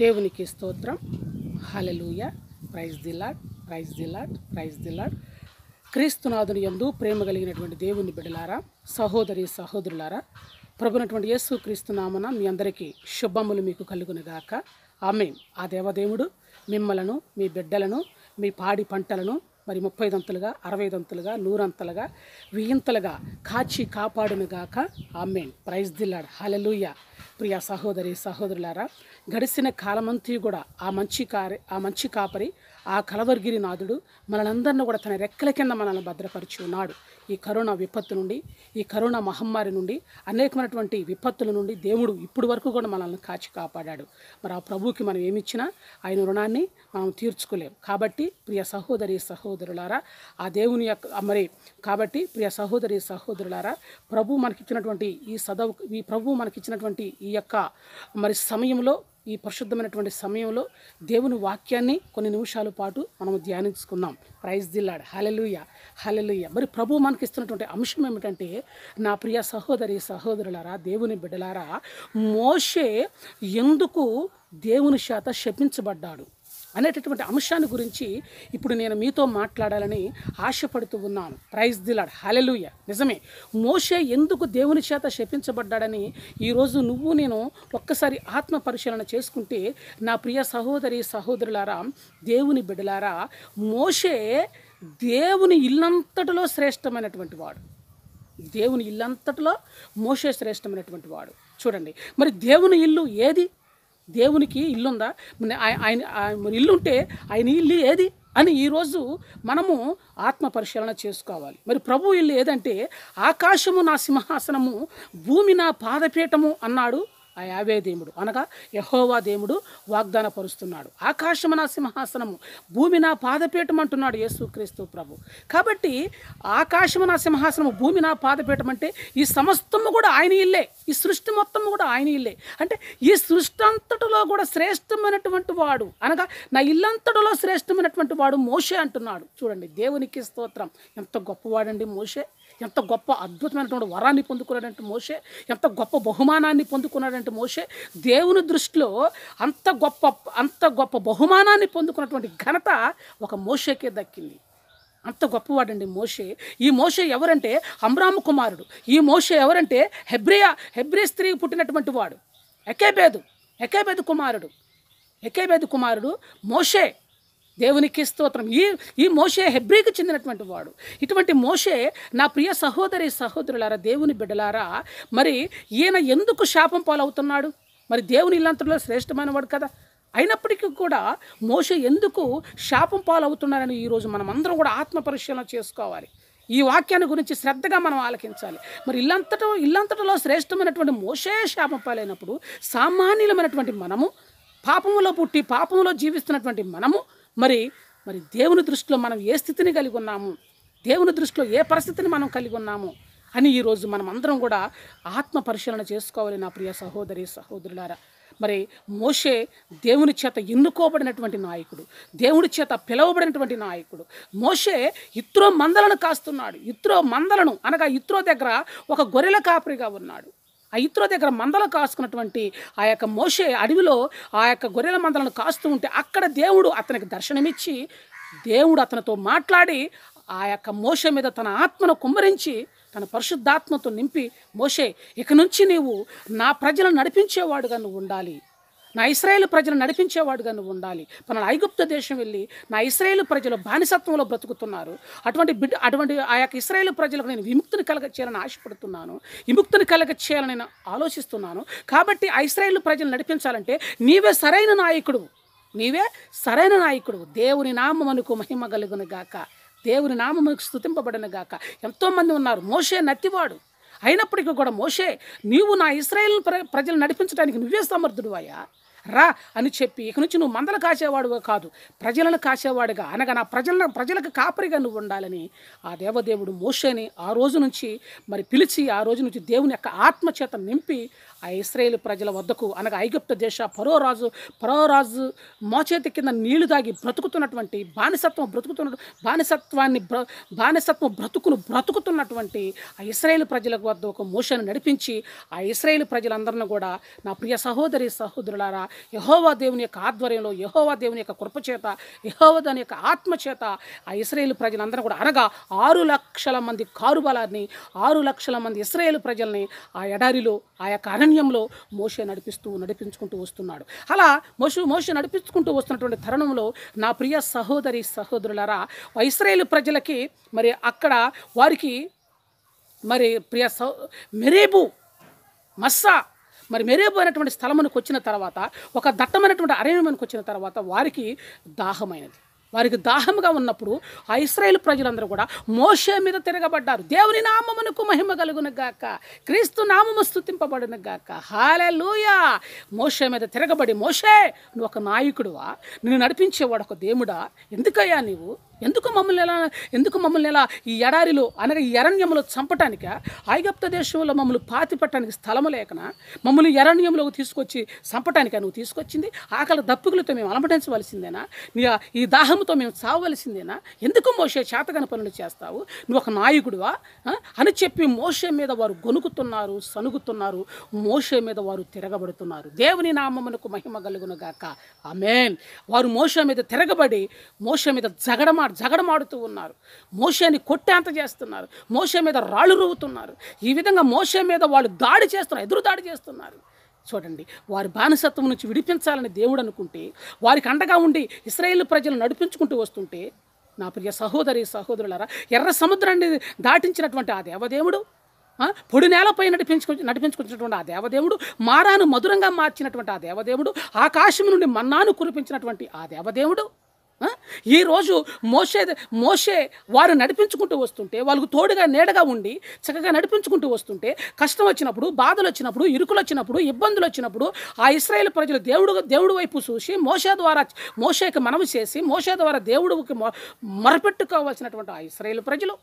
దేవునికి స్తోత్రం. Hallelujah praise the Lord praise the Lord praise the Lord క్రీస్తునాథుని యందు ప్రేమ కలిగినటువంటి దేవుని బిడ్డలారా సహోదరి సహోదరులారా ప్రభునటువంటి యేసు క్రీస్తునామన మీ అందరికీ శుభములు మీకు కలుగునుగాక. ఆమె ఆ దేవదేవుడు మిమ్మలను మీ బిడ్డలను మీ పాడి పంటలను మరి ముప్పై దంతులుగా అరవై దంతులుగా నూరంతలుగా వెయ్యింతలుగా కాచి కాపాడునుగాక. ఆమెన్. ప్రైజ్ దిల్లాడ్ హలలుయ ప్రియ సహోదరి సహోదరులారా గడిచిన కాలమంతి కూడా ఆ మంచి కారి ఆ మంచి కాపరి ఆ కలవర్గిరి నాథుడు మనందరిని కూడా తన రెక్కల కింద మనల్ని భద్రపరిచి ఉన్నాడు. ఈ కరోనా విపత్తు నుండి ఈ కరోనా మహమ్మారి నుండి అనేకమైనటువంటి విపత్తుల నుండి దేవుడు ఇప్పుడు వరకు కూడా మనల్ని కాచి కాపాడాడు. మరి ఆ ప్రభువుకి మనం ఏమిచ్చినా ఆయన రుణాన్ని మనం తీర్చుకోలేం. కాబట్టి ప్రియ సహోదరి సహోదరులారా ఆ దేవుని యొక్క మరి కాబట్టి ప్రియ సహోదరి సహోదరులారా ప్రభు మనకిచ్చినటువంటి ఈ సదవు ఈ ప్రభు మనకిచ్చినటువంటి ఈ యొక్క మరి సమయంలో ఈ పరిశుద్ధమైనటువంటి సమయంలో దేవుని వాక్యాన్ని కొన్ని నిమిషాల పాటు మనము ధ్యానించుకుందాం. ప్రైజ్ దిల్లాడ్ హలలుయ హలలుయ మరి ప్రభు మనకి ఇస్తున్నటువంటి అంశం ఏమిటంటే నా ప్రియ సహోదరి సహోదరులారా దేవుని బిడ్డలారా మోషే ఎందుకు దేవుని చేత శపించబడ్డాడు? అనేటటువంటి అంశాన్ని గురించి ఇప్పుడు నేను మీతో మాట్లాడాలని ఆశపడుతూ ఉన్నాను. ప్రైజ్ దిలాడ్ హలెలుయ నిజమే. మోషే ఎందుకు దేవుని చేత శపించబడ్డాడని ఈరోజు నువ్వు నేను ఒక్కసారి ఆత్మ పరిశీలన చేసుకుంటే నా ప్రియ సహోదరి సహోదరులారా దేవుని బిడ్డలారా మోషే దేవుని ఇల్లంతటిలో శ్రేష్టమైనటువంటి వాడు. దేవుని ఇల్లంతటిలో మోషే శ్రేష్టమైనటువంటి వాడు. చూడండి. మరి దేవుని ఇల్లు ఏది? దేవునికి ఇల్లు ఉందా ఆయ- ఆయన మరి ఇల్లు ఉంటే ఆయన ఇల్లు ఏది? అని ఈరోజు మనము ఆత్మ పరిశీలన చేసుకోవాలి. మరి ప్రభు ఇల్లు ఏదంటే ఆకాశము నా సింహాసనము భూమి నా పాదపీఠము అన్నాడు ఆ యావే దేవుడు. అనగా యహోవా దేవుడు వాగ్దాన పరుస్తున్నాడు ఆకాశము నా సింహాసనము భూమి నా పాదపీఠం అంటున్నాడు యేసుక్రీస్తు ప్రభు. కాబట్టి ఆకాశము నా సింహాసనము భూమి నా పాదపీఠం అంటే ఈ సమస్తము కూడా ఆయన ఇల్లే. ఈ సృష్టి మొత్తము కూడా ఆయన ఇల్లే. అంటే ఈ సృష్టి అంతటిలో కూడా శ్రేష్టమైనటువంటి వాడు. అనగా నా ఇల్లంతటిలో శ్రేష్టమైనటువంటి వాడు మోషే అంటున్నాడు. చూడండి దేవునికి స్తోత్రం. ఎంత గొప్పవాడండి మోషే. ఎంత గొప్ప అద్భుతమైనటువంటి వరాన్ని పొందుకున్నాడంటే మోషే ఎంత గొప్ప బహుమానాన్ని పొందుకున్నాడంటే మోషే దేవుని దృష్టిలో అంత గొప్ప అంత గొప్ప బహుమానాన్ని పొందుకున్నటువంటి ఘనత ఒక మోషేకే దక్కింది. అంత గొప్పవాడండి మోషే. ఈ మోషే ఎవరంటే? అమ్రాము కుమారుడు. ఈ మోషే ఎవరంటే? హెబ్రియా హెబ్రి స్త్రీ పుట్టినటువంటి వాడు. ఎకేబేదు ఎకేబేదు కుమారుడు. ఎకేబేదు కుమారుడు మోషే. దేవునికి స్తోత్రం. ఈ ఈ మోషే హెబ్రికి చెందినటువంటి వాడు. ఇటువంటి మోషే నా ప్రియ సహోదరి సహోదరులారా దేవుని బిడ్డలారా మరి ఈయన ఎందుకు శాపం పాలవుతున్నాడు? మరి దేవుని ఇల్లంతలో శ్రేష్టమైన వాడు కదా. అయినప్పటికీ కూడా మోషే ఎందుకు శాపం పాలవుతున్నారని ఈరోజు మనం అందరం కూడా ఆత్మ పరిశీలన చేసుకోవాలి. ఈ వాక్యాన్ని గురించి శ్రద్ధగా మనం ఆలకించాలి. మరి ఇల్లంతటో ఇల్లంతటిలో శ్రేష్టమైనటువంటి మోషే శాపం పాలైనప్పుడు సామాన్యులమైనటువంటి మనము పాపములో పుట్టి పాపములో జీవిస్తున్నటువంటి మనము మరి మరి దేవుని దృష్టిలో మనం ఏ స్థితిని కలిగి ఉన్నాము? దేవుని దృష్టిలో ఏ పరిస్థితిని మనం కలిగి ఉన్నాము? అని ఈరోజు మనం అందరం కూడా ఆత్మ పరిశీలన చేసుకోవాలి నా ప్రియ సహోదరి సహోదరులారా. మరి మోషే దేవుని చేత ఎన్నుకోబడినటువంటి నాయకుడు దేవుని చేత పిలవబడినటువంటి నాయకుడు. మోషే ఇత్రో మందలను కాస్తున్నాడు ఇత్రో మందలను అనగా ఇత్రో దగ్గర ఒక గొర్రెల కాపరిగా ఉన్నాడు. ఆ ఇత్రో దగ్గర మందలు కాసుకున్నటువంటి ఆ యొక్క మోషే అడవిలో ఆ యొక్క గొర్రెల మందలను కాస్తూ ఉంటే అక్కడ దేవుడు అతనికి దర్శనమిచ్చి దేవుడు అతనితో మాట్లాడి ఆ యొక్క మోష మీద తన ఆత్మను కుమ్మరించి తన పరిశుద్ధాత్మతో నింపి మోషే ఇక నుంచి నీవు నా ప్రజలను నడిపించేవాడుగా నువ్వు ఉండాలి. నా ఇస్రాయేల్ ప్రజలు నడిపించేవాడుగా నువ్వు ఉండాలి. మన ఐగుప్త దేశం వెళ్ళి నా ఇస్రాయేల్ ప్రజలు బానిసత్వంలో బ్రతుకుతున్నారు. అటువంటి బిడ్డ అటువంటి ఆ యొక్క ఇస్రాయేల్ ప్రజలకు నేను విముక్తిని కలగ చేయాలని ఆశపడుతున్నాను. విముక్తిని కలగ చేయాలని నేను ఆలోచిస్తున్నాను. కాబట్టి ఆ ఇస్రాయేల్ ప్రజలు నడిపించాలంటే నీవే సరైన నాయకుడు. నీవే సరైన నాయకుడు. దేవుని నామమునకు మహిమ కలుగును గాక. దేవుని నామమునకు స్థుతింపబడిన గాక. ఎంతోమంది ఉన్నారు. మోషే నత్తివాడు. అయినప్పటికీ కూడా మోషే నీవు నా ఇస్రాయేల్ ప్ర ప్రజలు నడిపించడానికి నువ్వే సమర్థుడు అయ్యా రా అని చెప్పి ఇక నుంచి నువ్వు మందలు కాసేవాడుగా కాదు ప్రజలను కాసేవాడుగా. అనగా నా ప్రజలను ప్రజలకు కాపరిగా నువ్వు ఉండాలని ఆ దేవదేవుడు మోషేని ఆ రోజు నుంచి మరి పిలిచి ఆ రోజు నుంచి దేవుని యొక్క ఆత్మచేత నింపి ఆ ఇస్రాయేల్ ప్రజల వద్దకు అనగా ఐగుప్త దేశ పరోరాజు పరోరాజు మోచేతి కింద నీళ్ళు దాగి బ్రతుకుతున్నటువంటి బానిసత్వం బ్రతుకుతున్న బానిసత్వాన్ని బ్ర బానిసత్వం బ్రతుకును బ్రతుకుతున్నటువంటి ఆ ఇస్రాయేల్ ప్రజల వద్ద ఒక మోషను నడిపించి ఆ ఇస్రాయేల్ ప్రజలందరిని కూడా నా ప్రియ సహోదరి సహోదరులారా యహోవా దేవుని యొక్క ఆధ్వర్యంలో యహోవా దేవుని యొక్క కృపచేత యహోవా దాని యొక్క ఆత్మచేత ఆ ఇస్రాయేల్ ప్రజలందరూ కూడా అనగా ఆరు లక్షల మంది కారుబలాన్ని ఆరు లక్షల మంది ఇస్రాయేల్ ప్రజల్ని ఆ ఎడారిలో ఆ యొక్క అరణ్యంలో మోషే నడిపిస్తూ నడిపించుకుంటూ వస్తున్నాడు. అలా మోషు మోషే నడిపించుకుంటూ వస్తున్నటువంటి తరుణంలో నా ప్రియ సహోదరి సహోదరులరా ఇస్రాయేల్ ప్రజలకి మరి అక్కడ వారికి మరి ప్రియ సౌ మెరేబు మస్సా మరి మెరేపోయినటువంటి స్థలమునకు వచ్చిన తర్వాత ఒక దట్టమైనటువంటి అరణ్యమునికి వచ్చిన తర్వాత వారికి దాహమైనది. వారికి దాహముగా ఉన్నప్పుడు ఆ ఇస్రాయేల్ ప్రజలందరూ కూడా మోషే మీద తిరగబడ్డారు. దేవుని నామమునకు మహిమ కలుగును గాక. క్రీస్తు నామము స్థుతింపబడును గాక. హాలే లూయా మోషే మీద తిరగబడి మోషే నువ్వు ఒక నాయకుడువా? నిన్ను నడిపించేవాడు ఒక దేవుడా? ఎందుకయ్యా నీవు? ఎందుకు మమ్మల్ని ఎలా ఎందుకు మమ్మల్ని ఎలా ఈ ఎడారిలో అనగా ఈ అరణ్యంలో చంపటానిక? ఐగప్త దేశంలో మమ్మల్ని పాతి పట్టడానికి స్థలము లేకన? మమ్మల్ని ఈ అరణ్యంలోకి తీసుకొచ్చి చంపటానిక నువ్వు తీసుకొచ్చింది? ఆకలి దప్పుకులతో మేము అలమటించవలసిందేనా? నీ ఈ దాహంతో మేము చావవలసిందేనా? ఎందుకు మోసే చేతగన పనులు చేస్తావు? నువ్వు ఒక నాయకుడివా? అని చెప్పి మోసే మీద వారు గొనుకుతున్నారు సనుగుతున్నారు మోసే మీద వారు తిరగబడుతున్నారు. దేవుని నామమునకు మహిమ కలుగును గాక ఆమేన్. వారు మోషే మీద తిరగబడి మోషే మీద జగడమా జగడమాడుతూ ఉన్నారు. మోషేని కొట్టేంత చేస్తున్నారు. మోషే మీద రాళ్ళు రువ్వుతున్నారు ఈ విధంగా మోషే మీద వాళ్ళు దాడి చేస్తున్నారు ఎదురు దాడి చేస్తున్నారు. చూడండి వారి బానిసత్వం నుంచి విడిపించాలని దేవుడు అనుకుంటే వారికి అండగా ఉండి ఇస్రాయేల్ ప్రజలు నడిపించుకుంటూ వస్తుంటే నా ప్రియ సహోదరి సహోదరులరా ఎర్ర సముద్రాన్ని దాటించినటువంటి ఆ దేవదేవుడు పొడి నేలపై నడిపించుకు నడిపించుకున్నటువంటి ఆ దేవదేవుడు మారాను మధురంగా మార్చినటువంటి ఆ దేవదేవుడు ఆకాశం నుండి మన్నాను కురిపించినటువంటి ఆ దేవదేవుడు ఈరోజు మోసే మోసే వారు నడిపించుకుంటూ వస్తుంటే వాళ్ళకు తోడుగా నీడగా ఉండి చక్కగా నడిపించుకుంటూ వస్తుంటే కష్టం వచ్చినప్పుడు బాధలు వచ్చినప్పుడు ఇరుకులు వచ్చినప్పుడు ఇబ్బందులు వచ్చినప్పుడు ఆ ఇస్రాయేల్ ప్రజలు దేవుడు దేవుడు వైపు చూసి మోసే ద్వారా మోసేకి మనవి చేసి మోసే ద్వారా దేవుడికి మొ- మొరపెట్టుకోవాల్సినటువంటి ఆ ఇస్రాయేల్ ప్రజలు.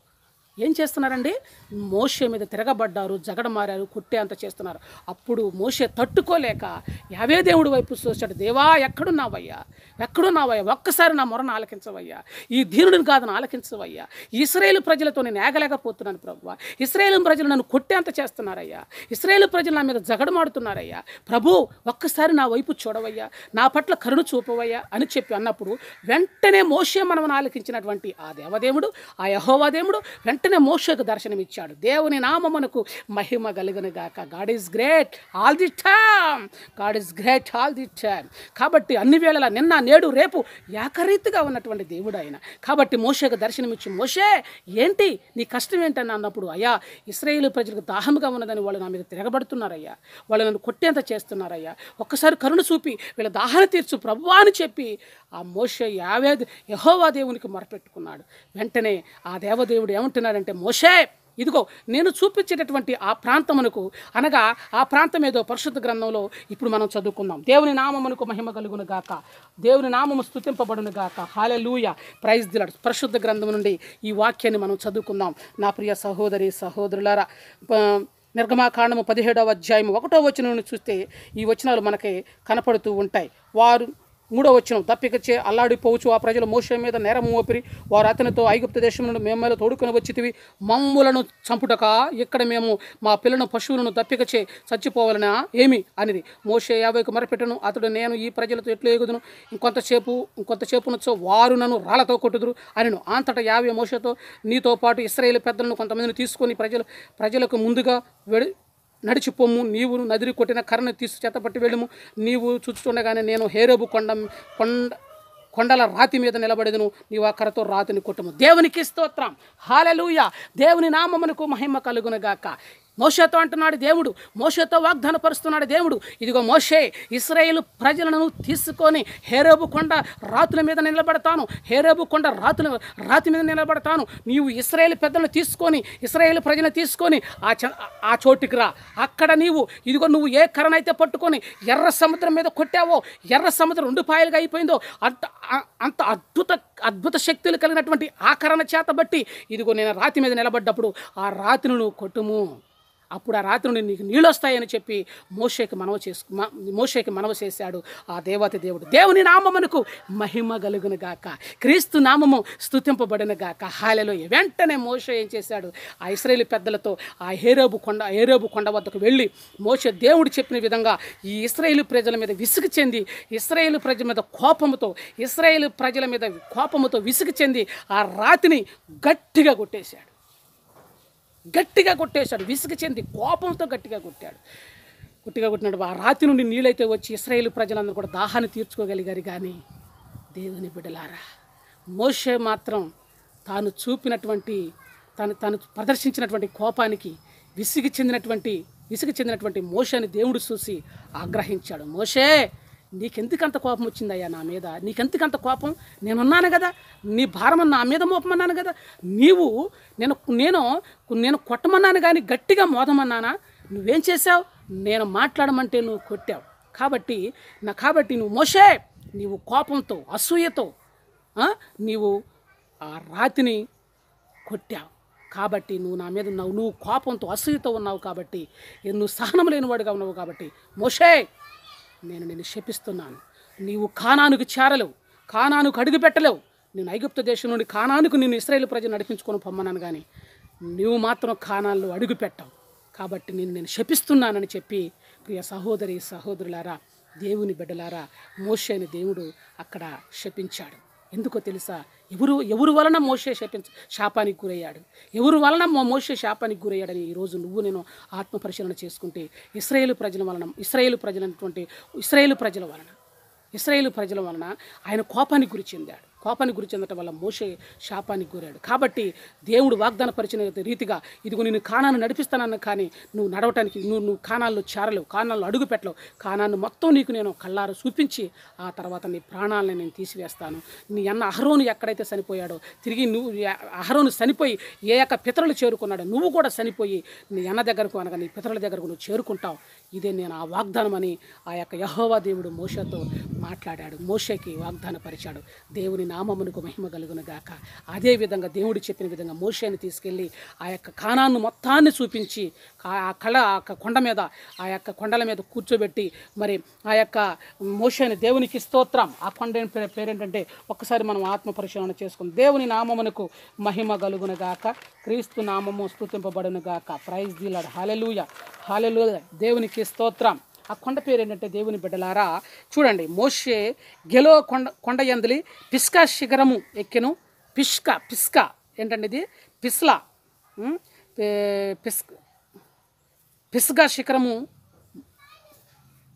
ఏం చేస్తున్నారండి? మోషే మీద తిరగబడ్డారు జగడమారారు కొట్టే అంత చేస్తున్నారు. అప్పుడు మోషే తట్టుకోలేక యావే దేవుడి వైపు చూశాడు. దేవా ఎక్కడున్నావయ్యా? ఎక్కడున్నావయ్యా? ఒక్కసారి నా మొరను ఆలకించవయ్యా. ఈ దీనుడిని కాదని ఆలకించవయ్యా. ఇస్రాయేల్ ప్రజలతో నేను ఏగలేకపోతున్నాను ప్రభు ఇస్రాయేల్ ప్రజలు నన్ను కొట్టేంత చేస్తున్నారయ్యా. ఇస్రాయేల్ ప్రజలు నా మీద జగడమాడుతున్నారయ్యా ప్రభు ఒక్కసారి నా వైపు చూడవయ్యా. నా పట్ల కరుణ చూపవయ్యా అని చెప్పి అన్నప్పుడు వెంటనే మోషే మనం ఆలకించినటువంటి ఆ దేవదేవుడు ఆ యహోవా దేవుడు వెంటనే మోషకు దర్శనమిచ్చాడు. దేవుని నామమునకు మహిమ కలిగిన గాక. God is great all the time God is great all the time కాబట్టి అన్ని వేళలా నిన్న నేడు రేపు ఏకరీతిగా ఉన్నటువంటి దేవుడు ఆయన కాబట్టి మోషకు దర్శనమిచ్చి మోషే ఏంటి? నీ కష్టం ఏంటని అన్నప్పుడు అయ్యా ఇస్రాయేల్ ప్రజలకు దాహంగా ఉన్నదని వాళ్ళు నా మీద తిరగబడుతున్నారయ్యా. వాళ్ళు నన్ను కొట్టేంత చేస్తున్నారయ్యా. ఒక్కసారి కరుణ చూపి వీళ్ళ దాహాన్ని తీర్చు ప్రభువా అని చెప్పి ఆ మోష యావేద్ యహోవా దేవునికి మొరపెట్టుకున్నాడు. వెంటనే ఆ దేవదేవుడు ఏమంటున్నాడంటే మోషే ఇదిగో నేను చూపించేటటువంటి ఆ ప్రాంతమునకు అనగా ఆ ప్రాంతం ఏదో పరిశుద్ధ గ్రంథంలో ఇప్పుడు మనం చదువుకుందాం. దేవుని నామమునకు మహిమ కలుగును గాక. దేవుని నామము స్తుతింపబడును గాక. హాలెలూయ. ప్రైజ్ దిలడ్ పరిశుద్ధ గ్రంథం నుండి ఈ వాక్యాన్ని మనం చదువుకుందాం. నా ప్రియ సహోదరి సహోదరులారా నిర్గమాకాండము పదిహేడవ అధ్యాయం ఒకటో వచనం చూస్తే ఈ వచనాలు మనకి కనపడుతూ ఉంటాయి. వారు మూడో వచ్చిన తప్పికచ్చే అల్లాడిపోవచ్చు. ఆ ప్రజలు మోషే మీద నేరం మోపిరి. వారు అతనితో ఐగుప్త దేశం నుండి మేము మీద తోడుకొని వచ్చితివి. మమ్ములను చంపుటక? ఇక్కడ మేము మా పిల్లను పశువులను తప్పికచ్చే చచ్చిపోవాలనా? ఏమి? అనేది. మోషే యాభైకి మరపెట్టను. అతడు నేను ఈ ప్రజలతో ఎట్లు ఎగుదును? ఇంకొంతసేపు ఇంకొంతసేపునొచ్చో వారు నన్ను రాళ్ళతో కొట్టుదురు అనను. అంతటా యాభై మోషతో నీతో పాటు ఇస్రాయేల్ పెద్దలను కొంతమందిని తీసుకొని ప్రజలు ప్రజలకు ముందుగా వెడి నడిచిపోము నీవు నదిరి కొట్టిన కర్రను తీసి చేతపట్టి వెళ్ళము. నీవు చూస్తుండగానే నేను హేరేబు కొండ కొండ కొండల రాతి మీద నిలబడేదను. నీవు ఆ కర్రతో రాతిని కొట్టము. దేవునికి స్తోత్రం. హాలెలూయ. దేవుని నామమునకు మహిమ కలుగునగాక. మోషతో అంటున్నాడు దేవుడు. మోషతో వాగ్దాన పరుస్తున్నాడు దేవుడు. ఇదిగో మోషే ఇస్రాయేల్ ప్రజలను తీసుకొని హేరేబు కొండ రాతుల మీద నిలబడతాను. హేరేబు కొండ రాతుల రాతి మీద నిలబడతాను. నీవు ఇస్రాయేల్ పెద్దలను తీసుకొని ఇస్రాయేల్ ప్రజలను తీసుకొని ఆ చ ఆ చోటుకి రా. అక్కడ నీవు ఇదిగో నువ్వు ఏ కర్రనైతే పట్టుకొని ఎర్ర సముద్రం మీద కొట్టావో ఎర్ర సముద్రం రెండు పాయలుగా అయిపోయిందో అంత అంత అద్భుత అద్భుత శక్తులు కలిగినటువంటి ఆ కరణ చేత బట్టి ఇదిగో నేను రాతి మీద నిలబడ్డప్పుడు ఆ రాతిని నువ్వు కొట్టుము. అప్పుడు ఆ రాత్రి నుండి నీకు నీళ్ళు వస్తాయని చెప్పి మోషేకి మనవ చేసుకు మోషేకి మనవ చేశాడు ఆ దేవత దేవుడు. దేవుని నామమునకు మహిమ కలుగును గాక. క్రీస్తు నామము స్తుతింపబడిన గాక. హాలెలో వెంటనే మోషే ఏం చేశాడు? ఆ ఇస్రాయేల్ పెద్దలతో ఆ హేరోబు కొండ హేరోబు కొండ వద్దకు వెళ్ళి మోషే దేవుడు చెప్పిన విధంగా ఈ ఇస్రాయేల్ ప్రజల మీద విసుగు చెంది ఇస్రాయేల్ ప్రజల మీద కోపముతో ఇస్రాయేల్ ప్రజల మీద కోపముతో విసుగు చెంది ఆ రాతిని గట్టిగా కొట్టేశాడు. గట్టిగా కొట్టేశాడు విసుగు చెంది కోపంతో గట్టిగా కొట్టాడు. గట్టిగా కొట్టినాడు ఆ రాతి నుండి నీళ్ళైతే వచ్చి ఇస్రాయేల్ ప్రజలందరూ కూడా దాహాన్ని తీర్చుకోగలిగారు కానీ దేవుని బిడ్డలారా మోషే మాత్రం తాను చూపినటువంటి తను తాను ప్రదర్శించినటువంటి కోపానికి విసిగి చెందినటువంటి విసిగి చెందినటువంటి మోషని దేవుడు చూసి ఆగ్రహించాడు. మోషే నీకెందుకంత కోపం వచ్చిందయ్యా నా మీద? నీకెందుకంత కోపం? నేనున్నాను కదా. నీ భారం నా మీద మోపమన్నాను కదా. నీవు నేను నేను నేను కొట్టమన్నాను కానీ గట్టిగా మోదమన్నానా? నువ్వేం చేసావు నేను మాట్లాడమంటే నువ్వు కొట్టావు. కాబట్టి నా కాబట్టి నువ్వు మోసే. నీవు కోపంతో అసూయతో నీవు ఆ రాతిని కొట్టావు. కాబట్టి నువ్వు నా మీద ఉన్నావు. నువ్వు కోపంతో అసూయతో ఉన్నావు కాబట్టి నువ్వు సహనం లేనివాడుగా ఉన్నావు కాబట్టి మోషే నేను నిన్ను శపిస్తున్నాను. నీవు కానానుకు చేరలేవు. కానానుకు అడుగు పెట్టలేవు. నేను ఐగుప్త దేశం నుండి కానానుకు నేను ఇస్రాయేల్ ప్రజలు నడిపించుకొని పొమ్మన్నాను కానీ నువ్వు మాత్రం కానాల్లో అడుగు పెట్టావు. కాబట్టి నేను నేను శపిస్తున్నానని చెప్పి ప్రియ సహోదరి సహోదరులారా దేవుని బిడ్డలారా మోషేని దేవుడు అక్కడ శపించాడు. ఎందుకో తెలుసా? ఎవరు ఎవరు వలన మోసే శాపించ శాపానికి గురయ్యాడు? ఎవరు వలన మోసే శాపానికి గురయ్యాడని ఈరోజు నువ్వు నేను ఆత్మ పరిశీలన చేసుకుంటే ఇస్రాయేల్ ప్రజల వలన ఇస్రాయేల్ ప్రజలటువంటి ఇస్రాయేల్ ప్రజల వలన ఇస్రాయేల్ ప్రజల వలన ఆయన కోపానికి గురి చెందాడు. కోపానికి గురి చెందటం వల్ల మోషే శాపానికి గురాడు కాబట్టి దేవుడు వాగ్దాన పరిచిన రీతిగా ఇదిగో నేను కానాన్ని నడిపిస్తానన్న కానీ నువ్వు నడవటానికి నువ్వు నువ్వు కానాల్లో చేరలేవు కానాల్లో అడుగు పెట్టలేవు. కాణాన్ని మొత్తం నీకు నేను కళ్ళారు చూపించి ఆ తర్వాత నీ ప్రాణాలను నేను తీసివేస్తాను. నీ అన్న అహరోను ఎక్కడైతే చనిపోయాడో తిరిగి నువ్వు అహరోను చనిపోయి ఏ యొక్క పితరులు చేరుకున్నాడో నువ్వు కూడా చనిపోయి నీ అన్న దగ్గరకు అనగా నీ పితరుల దగ్గరకు నువ్వు చేరుకుంటావు. ఇదే నేను ఆ వాగ్దానం అని ఆ యొక్క యహోవా దేవుడు మోషతో మాట్లాడాడు. మోషకి వాగ్దాన పరిచాడు దేవుని నామమునకు మహిమ కలుగునుగాక అదేవిధంగా అదే విధంగా దేవుడు చెప్పిన విధంగా మోషేని తీసుకెళ్ళి ఆ యొక్క కానాన్ని మొత్తాన్ని చూపించి ఆ కళ ఆ యొక్క కొండ మీద ఆ యొక్క కొండల మీద కూర్చోబెట్టి మరి ఆ యొక్క మోషేని దేవునికి స్తోత్రం. ఆ కొండ పేరేంటంటే ఒక్కసారి మనం ఆత్మ పరిశీలన చేసుకుందాం. దేవుని నామమునకు మహిమ కలుగునుగాక క్రీస్తు నామము స్థుతింపబడునుగాక praise the Lord hallelujah hallelujah దేవునికి స్తోత్రం. ఆ కొండ పేరు ఏంటంటే దేవుని బిడ్డలారా? చూడండి మోషే గెలో కొండ కొండ ఎందలి పిస్కా శిఖరము ఎక్కెను. పిష్క పిస్క ఏంటండి ఇది? పిస్లా. ఉం? పిస్క్ పిస్గా శిఖరము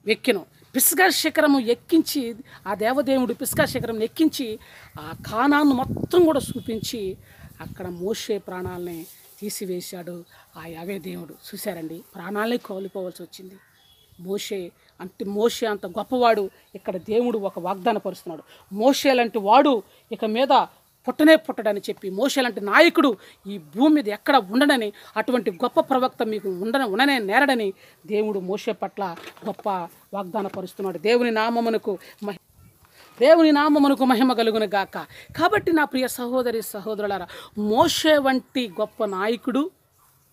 ఎక్కెను. పిస్గా శిఖరము ఎక్కించి ఆ దేవదేవుడు పిస్గా శిఖరం ఎక్కించి ఆ కానాన్ని మొత్తం కూడా చూపించి అక్కడ మోసే ప్రాణాలని తీసివేశాడు. ఆ యావే దేవుడు. చూశారండి? ప్రాణాలే కోల్పోవలసి వచ్చింది. మోషే అంటే మోషే అంత గొప్పవాడు. ఇక్కడ దేవుడు ఒక వాగ్దాన పరుస్తున్నాడు మోషే లాంటి వాడు ఇక మీద పుట్టనే పుట్టడని చెప్పి మోషే లాంటి నాయకుడు ఈ భూమి మీద ఎక్కడ ఉండడని అటువంటి గొప్ప ప్రవక్త మీకు ఉండన ఉండనే నేరడని దేవుడు మోషే పట్ల గొప్ప వాగ్దాన పరుస్తున్నాడు దేవుని నామమునకు మహి దేవుని నామమునకు మహిమ కలుగును గాక. కాబట్టి నా ప్రియ సహోదరి సహోదరులారా మోషే వంటి గొప్ప నాయకుడు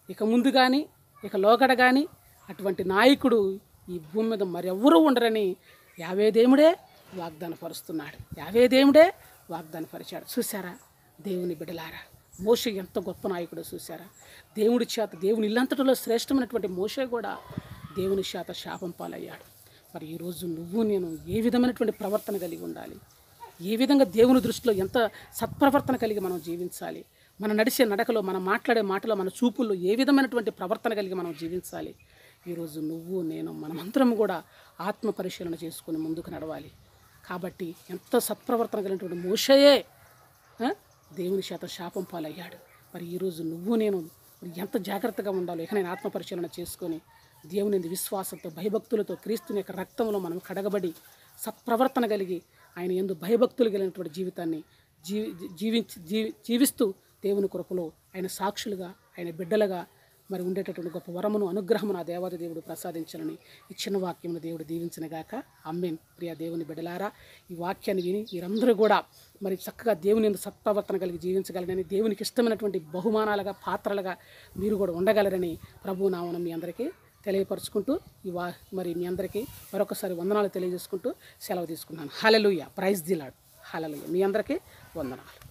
ఇక ముందు కానీ ఇక లోగడ కానీ అటువంటి నాయకుడు ఈ భూమి మీద మరెవరూ ఉండరని యావే దేవుడే వాగ్దానపరుస్తున్నాడు. యావే దేవుడే వాగ్దానపరిచాడు. చూసారా దేవుని బిడలారా మోష ఎంత గొప్ప నాయకుడో చూసారా దేవుడి చేత దేవుని ఇల్లంతటిలో శ్రేష్టమైనటువంటి మోషే కూడా దేవుని చేత శాపం పాలయ్యాడు. మరి ఈరోజు నువ్వు నేను ఏ విధమైనటువంటి ప్రవర్తన కలిగి ఉండాలి? ఏ విధంగా దేవుని దృష్టిలో ఎంత సత్ప్రవర్తన కలిగి మనం జీవించాలి? మన నడిచే నడకలో మనం మాట్లాడే మాటలో మన చూపుల్లో ఏ విధమైనటువంటి ప్రవర్తన కలిగి మనం జీవించాలి? ఈరోజు నువ్వు నేను మనమంతరం కూడా ఆత్మ పరిశీలన చేసుకుని ముందుకు నడవాలి. కాబట్టి ఎంత సత్ప్రవర్తన కలిగినటువంటి మోషయే దేవుని చేత శాపం పాలయ్యాడు. మరి ఈరోజు నువ్వు నేను మరి ఎంత జాగ్రత్తగా ఉండాలో ఇక నేను ఆత్మ పరిశీలన చేసుకొని దేవుని విశ్వాసంతో భయభక్తులతో క్రీస్తుని యొక్క రక్తంలో మనం కడగబడి సత్ప్రవర్తన కలిగి ఆయన ఎందు భయభక్తులు కలిగినటువంటి జీవితాన్ని జీవి జీవించి జీవి జీవిస్తూ దేవుని కొరకులో ఆయన సాక్షులుగా ఆయన బిడ్డలుగా మరి ఉండేటటువంటి గొప్ప వరమును అనుగ్రహమును ఆ దేవాది దేవుడు ప్రసాదించాలని ఇచ్చిన వాక్యమును దేవుడు దీవించినగాక అమ్మేన్ ప్రియ దేవుని బిడలారా ఈ వాక్యాన్ని విని మీరందరూ కూడా మరి చక్కగా దేవుని ఎందుకు సత్ప్రవర్తన కలిగి జీవించగలరని దేవునికి ఇష్టమైనటువంటి బహుమానాలుగా పాత్రలుగా మీరు కూడా ఉండగలరని ప్రభు నామనం మీ అందరికీ తెలియపరుచుకుంటూ ఈ వా మరి మీ అందరికీ మరొకసారి వందనాలు తెలియజేసుకుంటూ సెలవు తీసుకున్నాను హలలుయ ప్రైజ్ దిలాడ్ హలలుయ మీ అందరికీ వందనాలు.